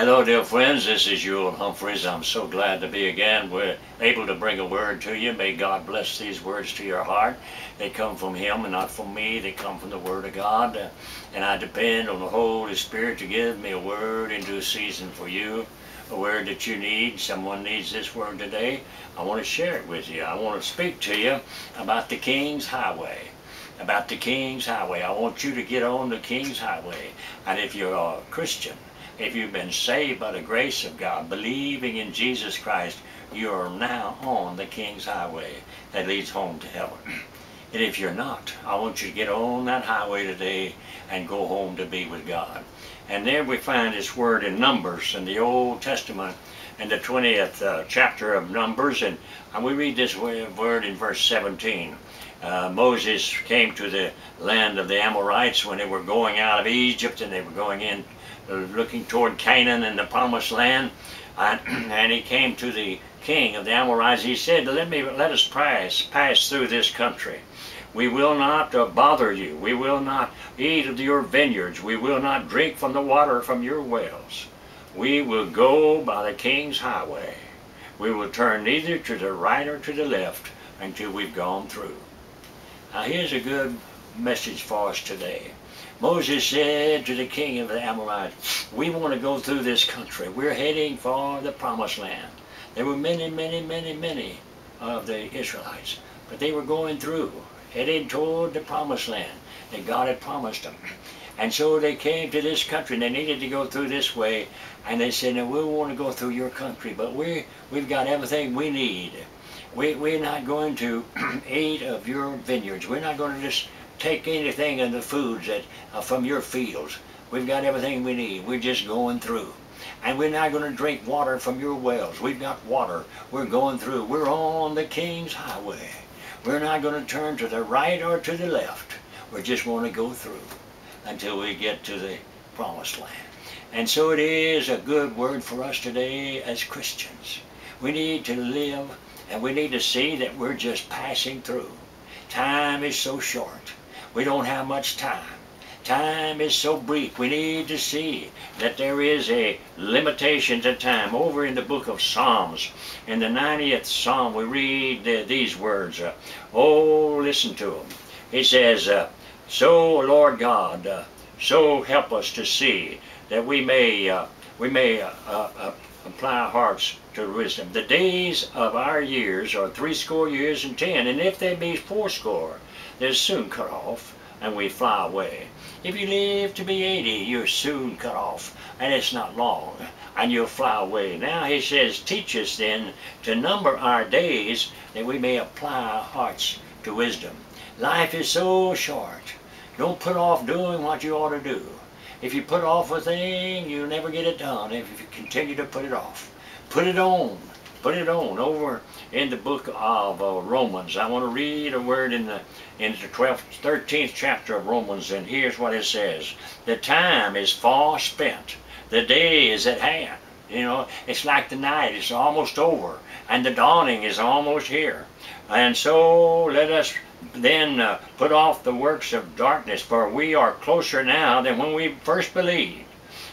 Hello, dear friends. This is Ewell Humphreys. I'm so glad to be again. We're able to bring a word to you. May God bless these words to your heart. They come from Him and not from me. They come from the Word of God. Uh, and I depend on the Holy Spirit to give me a word into a season for you, a word that you need. Someone needs this word today. I want to share it with you. I want to speak to you about the King's Highway about the King's Highway. I want you to get on the King's Highway. And if you're a Christian, if you've been saved by the grace of God, believing in Jesus Christ, you are now on the King's Highway that leads home to heaven. And if you're not, I want you to get on that highway today and go home to be with God. And there we find this word in Numbers in the Old Testament in the 20th uh, chapter of Numbers. And, and we read this word in verse 17 uh, Moses came to the land of the Amorites when they were going out of Egypt and they were going in looking toward Canaan and the promised land. And, and he came to the king of the Amorites. He said let me let us pass pass through this country. We will not uh, bother you. We will not eat of your vineyards. We will not drink from the water from your wells. We will go by the king's highway. We will turn neither to the right or to the left until we've gone through. Now here's a good message for us today. Moses said to the king of the Amorites, we want to go through this country. We're heading for the promised land. There were many, many, many, many of the Israelites, but they were going through, heading toward the promised land that God had promised them. And so they came to this country and they needed to go through this way. And they said, we want to go through your country, but we, we've got everything we need we, we're not going to eat of your vineyards. We're not going to just take anything of the foods that uh, from your fields. We've got everything we need. We're just going through. And we're not going to drink water from your wells. We've got water. We're going through. We're on the King's Highway. We're not going to turn to the right or to the left. We just want to go through until we get to the promised land. And so it is a good word for us today as Christians. We need to live and we need to see that we're just passing through. Time is so short. We don't have much time. Time is so brief. We need to see that there is a limitation to time. Over in the book of Psalms, in the 90th Psalm, we read uh, these words. Uh, oh, listen to them. He says, uh, So, Lord God, uh, so help us to see that we may, uh, we may uh, apply our hearts to wisdom. The days of our years are threescore years and ten, and if they be fourscore, they're soon cut off, and we fly away. If you live to be eighty, you're soon cut off, and it's not long, and you'll fly away. Now he says, teach us then to number our days, that we may apply our hearts to wisdom. Life is so short. Don't put off doing what you ought to do. If you put off a thing, you'll never get it done if you continue to put it off. Put it on. Put it on. Over in the book of uh, Romans, I want to read a word in the in the 12th, 13th chapter of Romans, and here's what it says. The time is far spent. The day is at hand. You know, it's like the night it's almost over, and the dawning is almost here. And so let us then uh, put off the works of darkness, for we are closer now than when we first believed.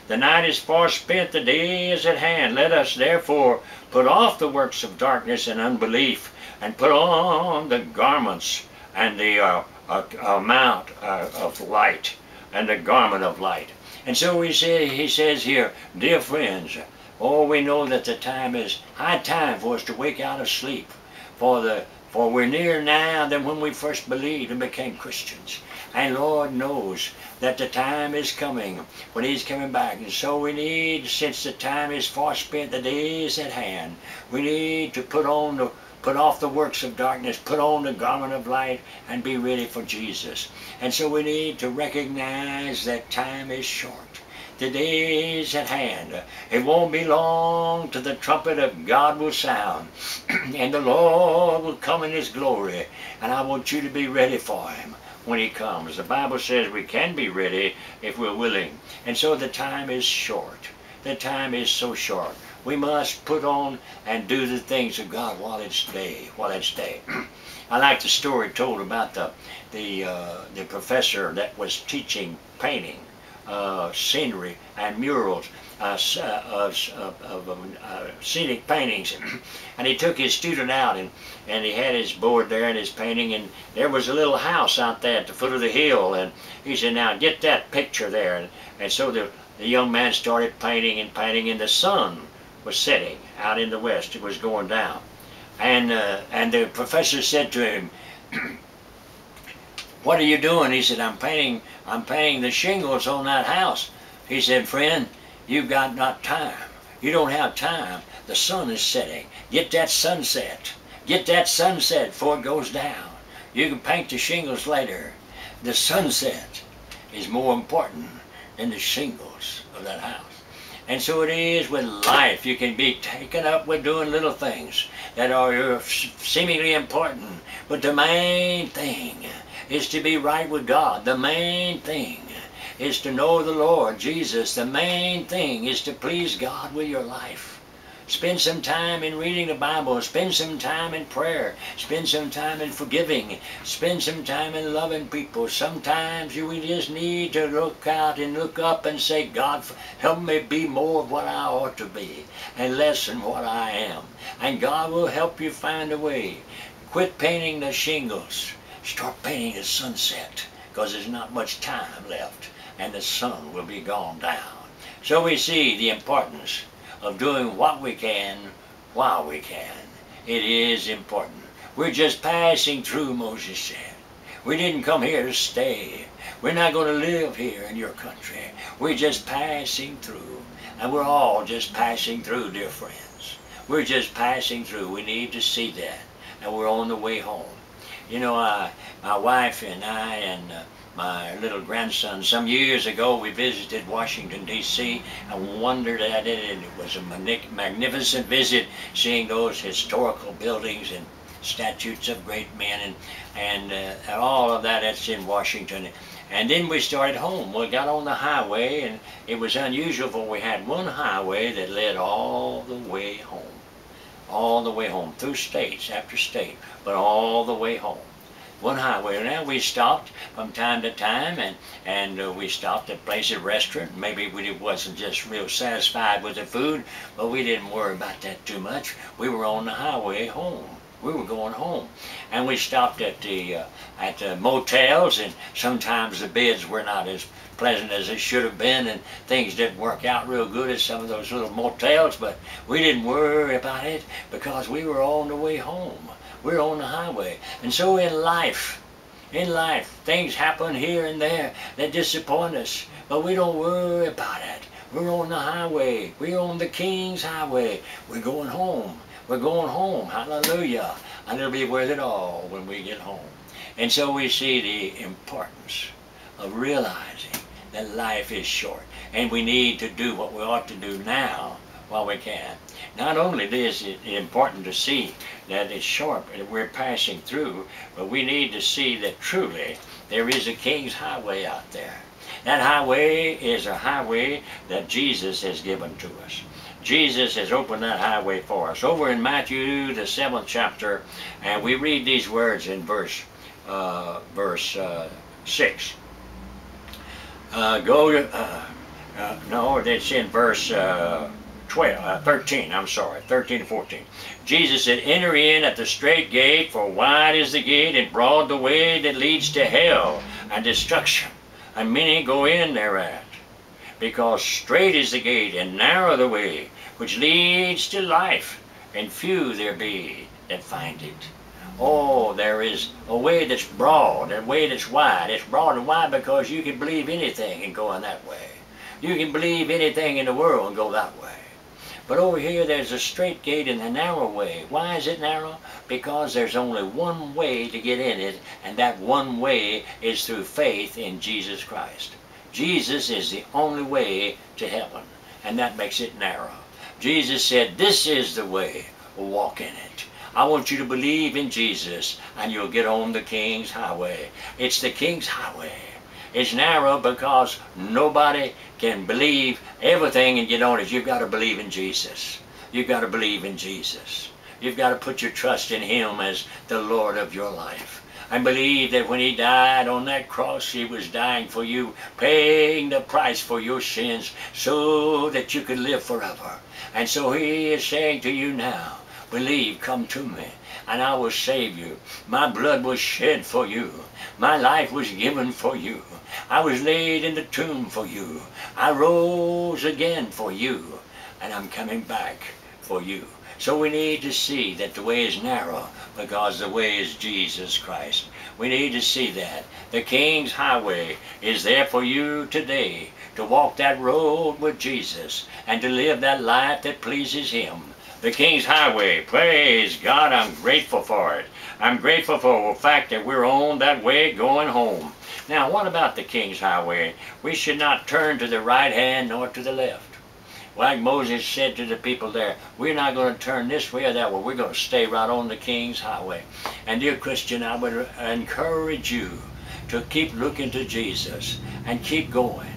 The night is far spent, the day is at hand. Let us therefore put off the works of darkness and unbelief, and put on the garments and the uh, uh, amount uh, of light, and the garment of light. And so we say, he says here, dear friends, oh, we know that the time is high time for us to wake out of sleep, for the for we're nearer now than when we first believed and became Christians. And Lord knows that the time is coming when He's coming back. And so we need, since the time is far spent, the day is at hand, we need to put on the put off the works of darkness, put on the garment of light, and be ready for Jesus. And so we need to recognize that time is short. The day is at hand. It won't be long till the trumpet of God will sound, and the Lord will come in His glory. And I want you to be ready for Him when He comes. The Bible says we can be ready if we're willing. And so the time is short. The time is so short. We must put on and do the things of God while it's day, while it's day. I like the story told about the the uh, the professor that was teaching painting uh, scenery and murals. uh, uh, of uh, scenic paintings, and he took his student out, and, and he had his board there and his painting, and there was a little house out there at the foot of the hill, and he said, now get that picture there, and, and so the, the young man started painting and painting, and the sun was setting out in the west, it was going down, and, uh, and the professor said to him, what are you doing? He said, I'm painting, I'm painting the shingles on that house. He said, friend, You've got not time. You don't have time. The sun is setting. Get that sunset. Get that sunset before it goes down. You can paint the shingles later. The sunset is more important than the shingles of that house. And so it is with life. You can be taken up with doing little things that are uh, seemingly important. But the main thing is to be right with God. The main thing is to know the Lord Jesus. The main thing is to please God with your life. Spend some time in reading the Bible. Spend some time in prayer. Spend some time in forgiving. Spend some time in loving people. Sometimes you will just need to look out and look up and say, God, help me be more of what I ought to be and less than what I am. And God will help you find a way. Quit painting the shingles. Start painting the sunset because there's not much time left and the sun will be gone down. So we see the importance of doing what we can while we can. It is important. We're just passing through, Moses said. We didn't come here to stay. We're not going to live here in your country. We're just passing through. And we're all just passing through, dear friends. We're just passing through. We need to see that. And we're on the way home. You know, uh, my wife and I and uh, my little grandson. Some years ago we visited Washington, D.C. and wondered at it and it was a magnificent visit seeing those historical buildings and statues of great men and, and uh, all of that that's in Washington. And then we started home. We got on the highway and it was unusual for we had one highway that led all the way home. All the way home, through states after state, but all the way home one highway. Now we stopped from time to time, and and uh, we stopped at place of restaurant. Maybe we wasn't just real satisfied with the food, but we didn't worry about that too much. We were on the highway home. We were going home, and we stopped at the uh, at the motels, and sometimes the beds were not as pleasant as it should have been, and things didn't work out real good at some of those little motels. But we didn't worry about it because we were on the way home. We're on the highway. And so in life, in life, things happen here and there that disappoint us, but we don't worry about it. We're on the highway. We're on the King's highway. We're going home. We're going home. Hallelujah. And it'll be worth it all when we get home. And so we see the importance of realizing that life is short. And we need to do what we ought to do now while we can. Not only is it important to see that it's short and we're passing through, but we need to see that truly there is a King's Highway out there. That highway is a highway that Jesus has given to us. Jesus has opened that highway for us. Over in Matthew, the seventh chapter, and we read these words in verse uh, verse uh, six. Uh, go uh, uh, no, it's in verse uh, 12, uh, 13, I'm sorry, 13 and 14. Jesus said, Enter in at the straight gate, for wide is the gate, and broad the way that leads to hell and destruction, and many go in thereat. Because straight is the gate, and narrow the way, which leads to life, and few there be that find it. Oh, there is a way that's broad, a way that's wide. It's broad and wide because you can believe anything and go in that way. You can believe anything in the world and go that way. But over here there's a straight gate and a narrow way. Why is it narrow? Because there's only one way to get in it, and that one way is through faith in Jesus Christ. Jesus is the only way to heaven, and that makes it narrow. Jesus said, this is the way, walk in it. I want you to believe in Jesus, and you'll get on the King's Highway. It's the King's Highway. It's narrow because nobody can believe everything and get on it. You've got to believe in Jesus. You've got to believe in Jesus. You've got to put your trust in Him as the Lord of your life. and believe that when he died on that cross, he was dying for you, paying the price for your sins so that you could live forever. And so he is saying to you now, believe, come to me, and I will save you. My blood was shed for you. My life was given for you. I was laid in the tomb for you. I rose again for you, and I'm coming back for you. So we need to see that the way is narrow because the way is Jesus Christ. We need to see that. The King's Highway is there for you today to walk that road with Jesus and to live that life that pleases Him. The King's Highway, praise God, I'm grateful for it. I'm grateful for the fact that we're on that way going home. Now, what about the King's Highway? We should not turn to the right hand nor to the left. Like Moses said to the people there, we're not going to turn this way or that way. We're going to stay right on the King's Highway. And dear Christian, I would encourage you to keep looking to Jesus and keep going.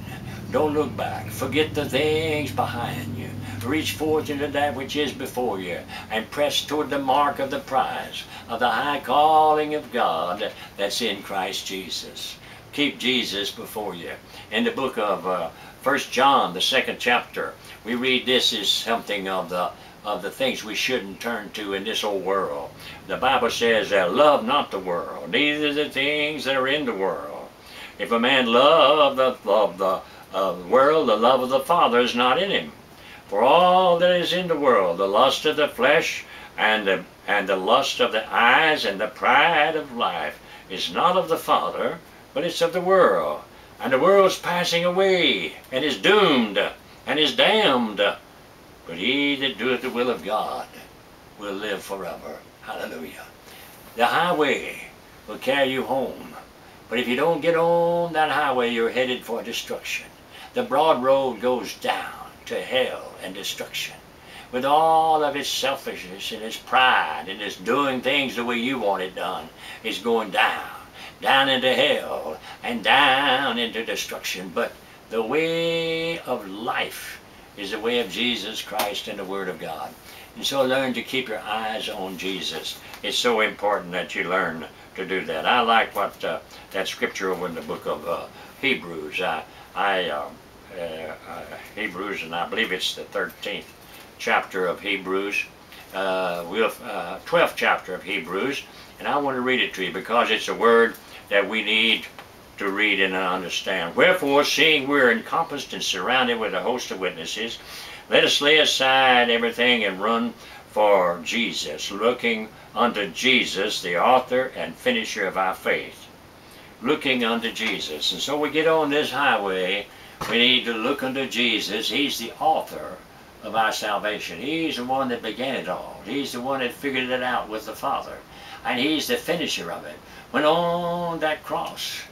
Don't look back. Forget the things behind you. Reach forth into that which is before you and press toward the mark of the prize of the high calling of God that's in Christ Jesus. Keep Jesus before you. In the book of uh, 1 John, the second chapter, we read this is something of the of the things we shouldn't turn to in this old world. The Bible says love not the world, neither the things that are in the world. If a man love the, love the, of the world, the love of the Father is not in him. For all that is in the world, the lust of the flesh, and the, and the lust of the eyes, and the pride of life, is not of the Father, but it's of the world. And the world's passing away, and is doomed and is damned. But he that doeth the will of God will live forever. Hallelujah. The highway will carry you home. But if you don't get on that highway, you're headed for destruction. The broad road goes down to hell and destruction. With all of its selfishness and its pride and its doing things the way you want it done, it's going down, down into hell and down into destruction. But the way of life is the way of Jesus Christ and the Word of God. And so learn to keep your eyes on Jesus. It's so important that you learn to do that. I like what uh, that scripture over in the book of uh, Hebrews. I, I uh, uh, uh Hebrews, and I believe it's the 13th chapter of Hebrews, uh, 12th chapter of Hebrews, and I want to read it to you because it's a word that we need to read and understand. Wherefore, seeing we are encompassed and surrounded with a host of witnesses, let us lay aside everything and run for Jesus, looking unto Jesus, the author and finisher of our faith. Looking unto Jesus. And so we get on this highway, we need to look unto Jesus. He's the author of our salvation. He's the one that began it all. He's the one that figured it out with the Father. And He's the finisher of it. When on that cross,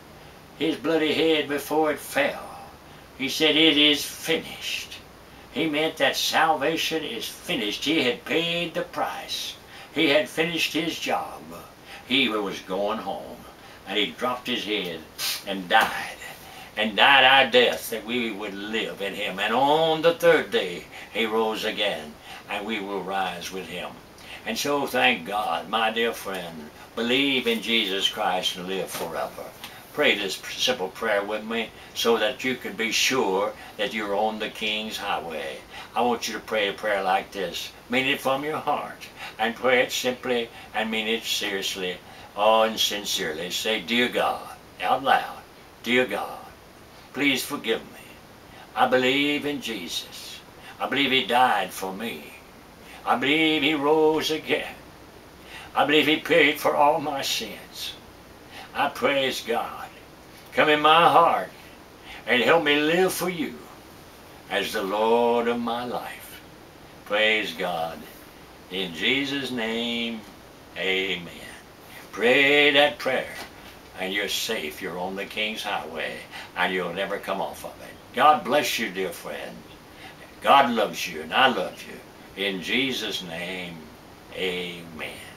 his bloody head before it fell. He said, It is finished. He meant that salvation is finished. He had paid the price. He had finished his job. He was going home. And he dropped his head and died. And died our death that we would live in him. And on the third day he rose again. And we will rise with him. And so thank God, my dear friend, believe in Jesus Christ and live forever pray this simple prayer with me so that you can be sure that you're on the King's highway. I want you to pray a prayer like this. Mean it from your heart and pray it simply and mean it seriously oh, and sincerely. Say, Dear God, out loud, Dear God, please forgive me. I believe in Jesus. I believe He died for me. I believe He rose again. I believe He paid for all my sins. I praise God Come in my heart and help me live for you as the Lord of my life. Praise God. In Jesus' name, amen. Pray that prayer and you're safe. You're on the King's Highway and you'll never come off of it. God bless you, dear friend. God loves you and I love you. In Jesus' name, amen.